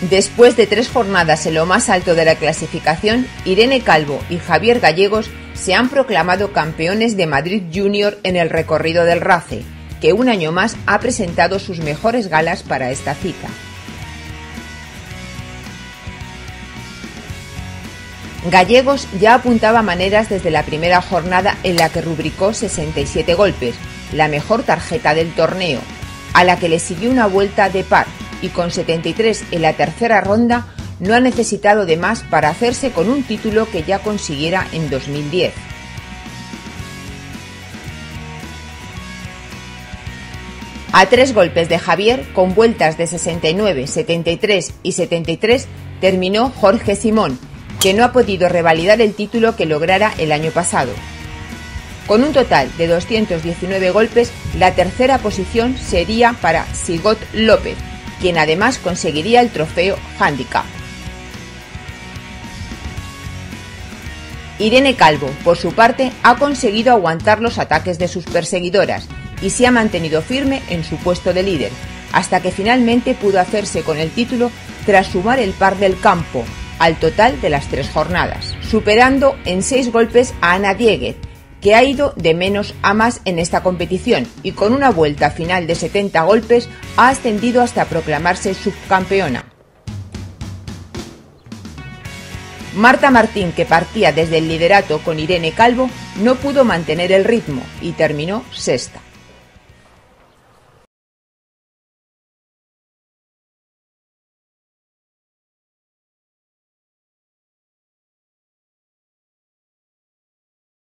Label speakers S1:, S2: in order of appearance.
S1: Después de tres jornadas en lo más alto de la clasificación, Irene Calvo y Javier Gallegos se han proclamado campeones de Madrid Junior en el recorrido del RACE, que un año más ha presentado sus mejores galas para esta cita. Gallegos ya apuntaba maneras desde la primera jornada en la que rubricó 67 golpes, la mejor tarjeta del torneo, a la que le siguió una vuelta de par y con 73 en la tercera ronda no ha necesitado de más para hacerse con un título que ya consiguiera en 2010. A tres golpes de Javier, con vueltas de 69, 73 y 73, terminó Jorge Simón, que no ha podido revalidar el título que lograra el año pasado. Con un total de 219 golpes, la tercera posición sería para Sigot López, quien además conseguiría el trofeo Handicap. Irene Calvo, por su parte, ha conseguido aguantar los ataques de sus perseguidoras y se ha mantenido firme en su puesto de líder, hasta que finalmente pudo hacerse con el título tras sumar el par del campo al total de las tres jornadas, superando en seis golpes a Ana Dieguez, ha ido de menos a más en esta competición y con una vuelta final de 70 golpes ha ascendido hasta proclamarse subcampeona. Marta Martín, que partía desde el liderato con Irene Calvo, no pudo mantener el ritmo y terminó sexta.